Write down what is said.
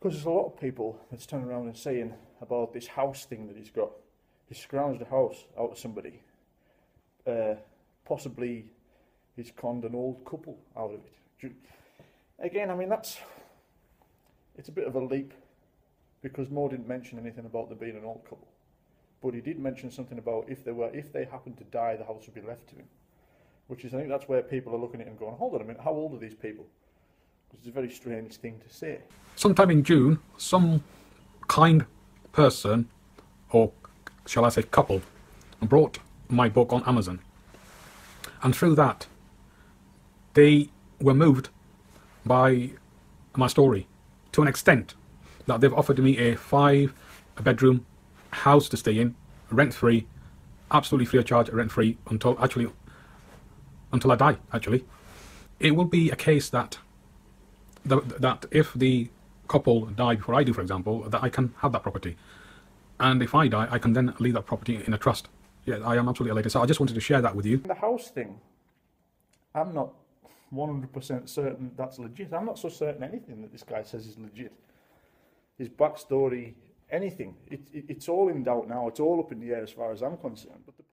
Because there's a lot of people that's turning around and saying about this house thing that he's got. He scrounged a house out of somebody. Uh, possibly he's conned an old couple out of it. Again, I mean, that's. It's a bit of a leap because Mo didn't mention anything about there being an old couple. But he did mention something about if they were, if they happened to die, the house would be left to him. Which is, I think that's where people are looking at and going, hold on a minute, how old are these people? It's a very strange thing to say. Sometime in June, some kind person, or shall I say couple, brought my book on Amazon. And through that, they were moved by my story to an extent that they've offered me a five bedroom house to stay in, rent free, absolutely free of charge, rent free until actually until I die. Actually, it will be a case that that, that if the couple die before I do, for example, that I can have that property, and if I die, I can then leave that property in a trust. Yeah, I am absolutely elated. So I just wanted to share that with you. The house thing, I'm not 100% certain that's legit. I'm not so certain anything that this guy says is legit. His backstory, anything, it, it, it's all in doubt now. It's all up in the air as far as I'm concerned. But